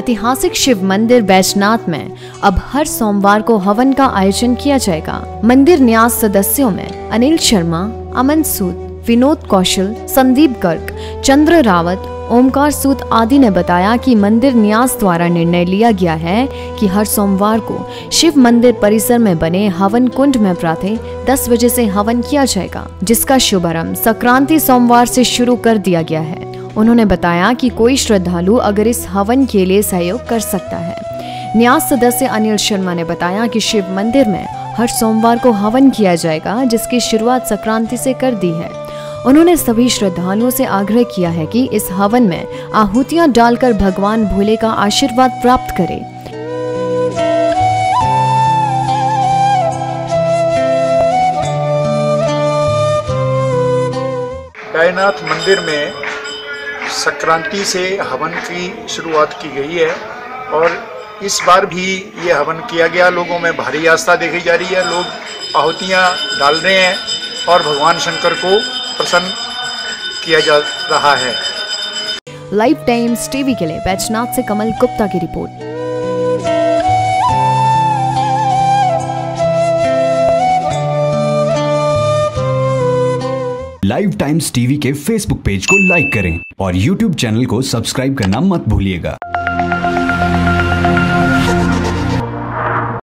ऐतिहासिक शिव मंदिर बैजनाथ में अब हर सोमवार को हवन का आयोजन किया जाएगा। मंदिर न्यास सदस्यों में अनिल शर्मा, अमन सूद, विनोद कौशल, संदीप गर्ग, चंद्र रावत, ओमकार सूद आदि ने बताया कि मंदिर न्यास द्वारा निर्णय लिया गया है कि हर सोमवार को शिव मंदिर परिसर में बने हवन कुंड में प्रातः 10 बजे से हवन किया जाएगा, जिसका शुभारंभ संक्रांति सोमवार से शुरू कर दिया गया है। उन्होंने बताया कि कोई श्रद्धालु अगर इस हवन के लिए सहयोग कर सकता है। न्यास सदस्य अनिल शर्मा ने बताया कि शिव मंदिर में हर सोमवार को हवन किया जाएगा, जिसकी शुरुआत संक्रांति से कर दी है। उन्होंने सभी श्रद्धालुओं से आग्रह किया है कि इस हवन में आहुतियाँ डालकर भगवान भोले का आशीर्वाद प्राप्त करें। बैनाथ मंदिर में संक्रांति से हवन की शुरुआत की गई है और इस बार भी ये हवन किया गया। लोगों में भारी आस्था देखी जा रही है। लोग आहुतियाँ डाल रहे हैं और भगवान शंकर को प्रसन्न किया जा रहा है। लाइफ टाइम्स टीवी के लिए बैचनाथ से कमल गुप्ता की रिपोर्ट। लाइव टाइम्स टीवी के फेसबुक पेज को लाइक करें और यूट्यूब चैनल को सब्सक्राइब करना मत भूलिएगा।